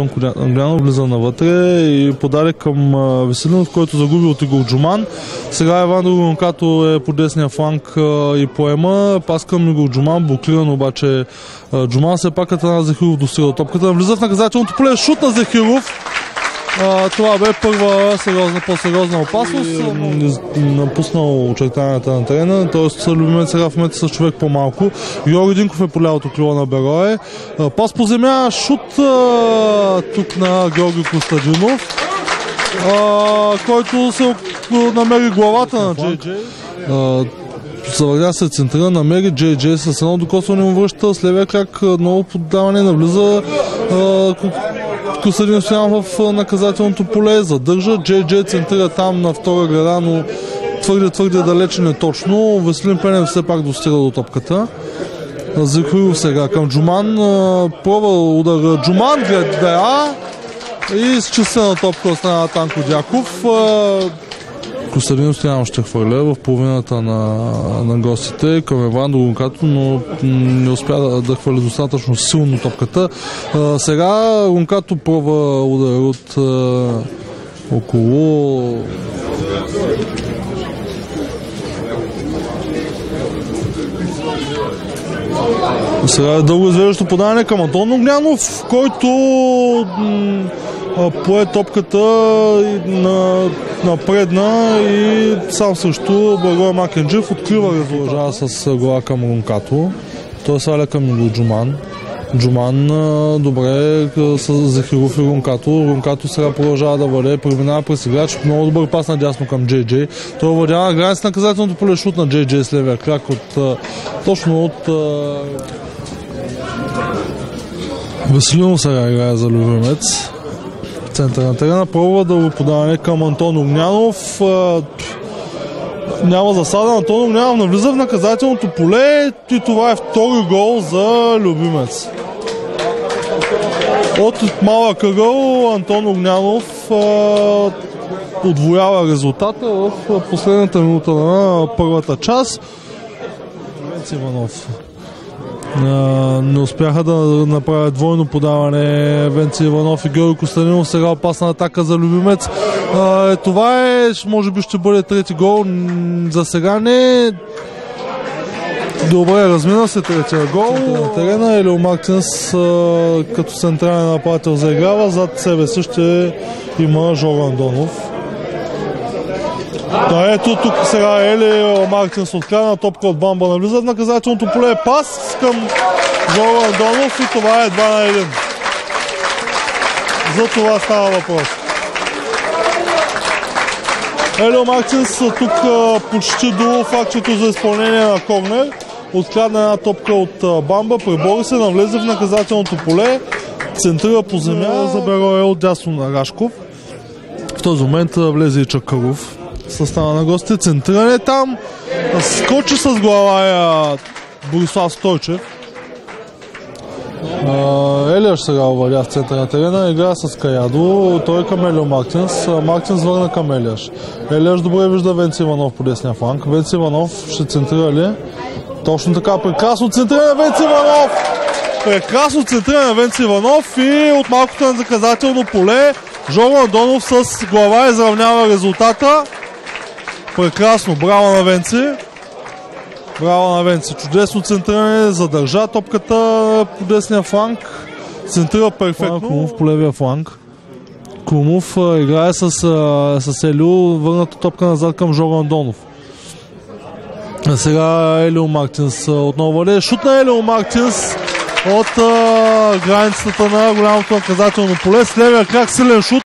Антон Коглянов влиза навътре и подаде към Веселинов, който загуби от Игол Джуман. Сега Иван Другонкато е по десния фланг и поема. Пас към Игол Джуман, блокиран обаче Джуман. Все пак Атанас Захиров достига топката. Влиза в наказателното поле. Шут на Захиров. А, това бе първа сериозна, по-сериозна опасност. И, напуснал очертанията на терена, т.е. любимец сега в момента с човек по-малко. Йори Динков е по лявото крило на Берое. Пас по земя, шут а, тук на Георги Костадинов, а, който се намери главата на Джей Джей. Се центъра, намери Джей Джей с едно докосване му връща с левия крак, много поддаване, навлиза Костадин Стоян в наказателното поле, задържа. Джей Джей центъра там на втора града, но твърде, твърде далече не точно. Веселин Пенев все пак достига до топката. Захуилов сега към Джуман. Пробва удара Джуман, гледа и с чистена топка от страна Танко Дяков. Костадин Стоянов ще хвърля в половината на, на гостите към Еван Лункато, но не успя да, да хвърли достатъчно силно топката. А, сега Лункато пробва удар от а, около сега е дълго извеждащо подаване към Антон Огнянов, който пое топката на, напредна и сам също Благой Макенджев открива резултата с глава към Рункато. Той сваля към Джуман. Джуман добре с Захиров и Рункато. Рункато сега продължава да върде, преминава през играч. Много добър пас надясно към Джей. Той владява на граница наказателното поле шут на Джей с левия крак от, точно от Веселинов сега играе за Любимец центъра на терена. Пробва да го подаване към Антон Огнянов. Няма засада. Антон Огнянов навлиза в наказателното поле и това е втори гол за Любимец. От малък ъгъл Антон Огнянов отвоява резултата в последната минута на първата част. Иванов не успяха да направят двойно подаване Венци Иванов и Георги Костадинов. Сега опасна атака за Любимец. Е, това е, може би ще бъде трети гол. За сега не Добре, размина се третия гол. На терена Елио Мартинс като централен нападател заиграва. Зад себе си ще има Жоран Донов. Да, ето тук сега Ели Мартинс открадна топка от Бамба навлиза в наказателното поле. Пас към Жоро Андонов и това е 2 на 1. За това става въпрос. Елио Мартинс тук почти до фактчето за изпълнение на корнер. Открадна една топка от Бамба, пребори се, навлезе в наказателното поле, центрира по земя, заберо е от дясно на Рашков. В този момент влезе и Чакаров състава на гостите. Центриране там. Скочи с глава я Борислав Стойчев. Елиаш сега оваря в центъра на терена, игра с Каядо, той е към Елио Мартинс, Мартинс върна към Елиаш. Елиаш добре вижда Венци Иванов по десния фланг. Венци Иванов ще центрира ли? Точно така, прекрасно центриране Венци Иванов! Прекрасно центриране Венци Иванов и от малкото на заказателно поле Жоро Андонов с глава изравнява резултата. Прекрасно. Браво на Венци. Браво на Венци. Чудесно центриране. Задържа топката по десния фланг. Центрира перфектно. Клумов по левия фланг. Клумов играе с, с Елио. Върната топка назад към Жора Андонов. А сега Елио Мартинс отново ваде. Шут на Елио Мартинс от а, границата на голямото наказателно поле. С левия крак силен шут.